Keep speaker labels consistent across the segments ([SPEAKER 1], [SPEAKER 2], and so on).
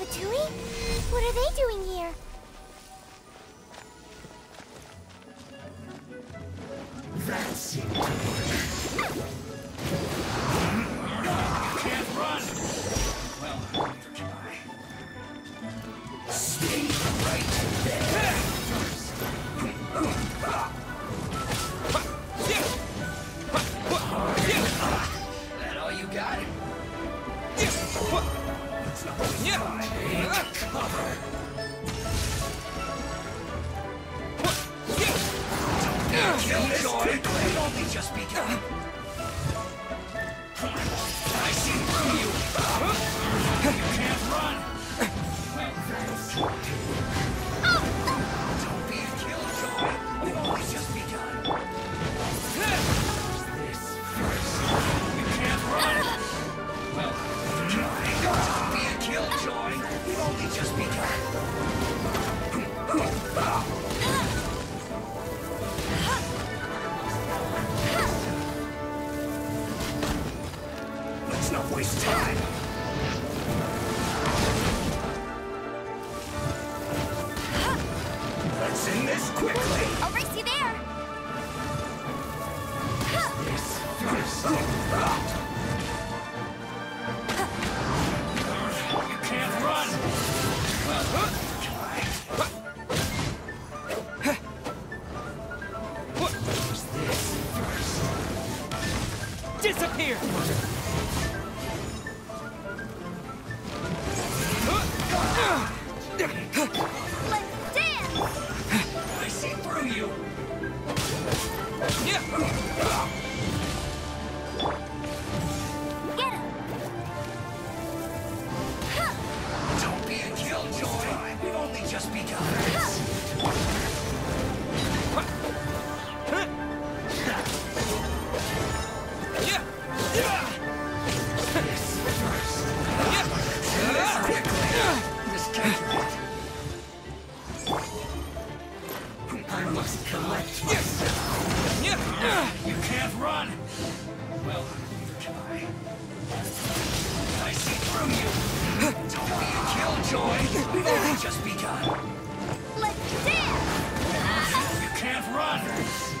[SPEAKER 1] Fatui? What are they doing here?
[SPEAKER 2] kill
[SPEAKER 3] this quickly!
[SPEAKER 2] Only just begun! I see through you! here.
[SPEAKER 3] Let's
[SPEAKER 1] dance!
[SPEAKER 2] I see through you! Yeah.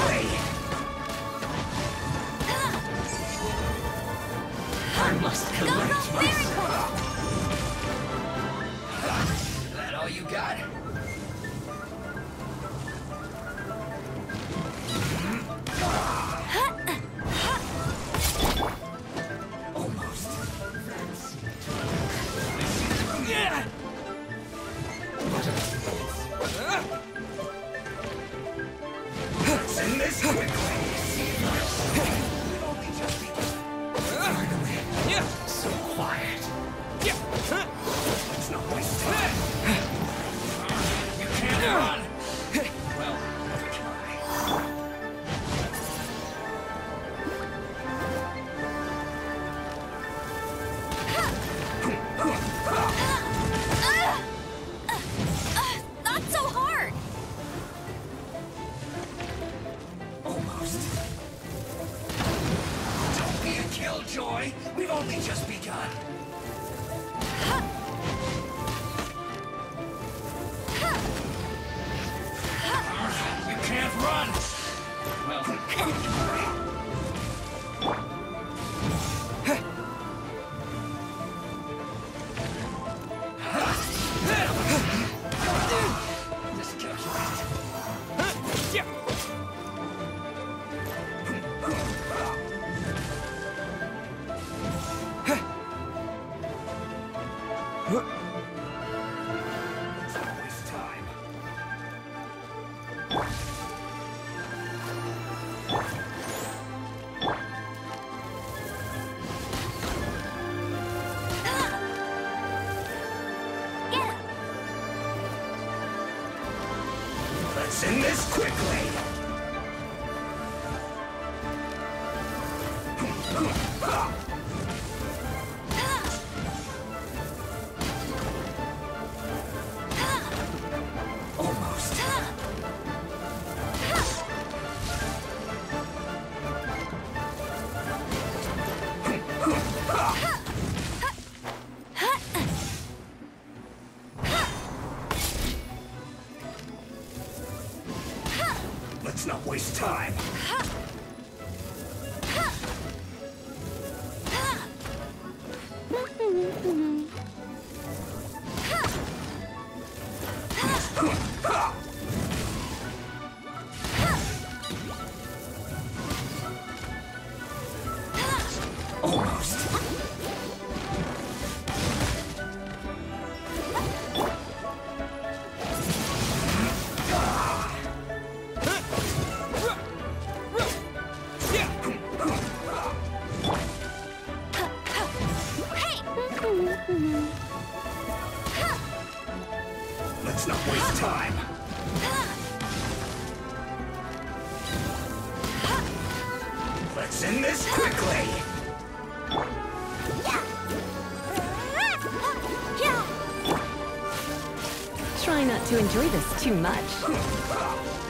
[SPEAKER 2] free! only just begun.
[SPEAKER 3] end this quickly! Almost. Ha! ん? Send this quickly!
[SPEAKER 4] Try not to enjoy this too much.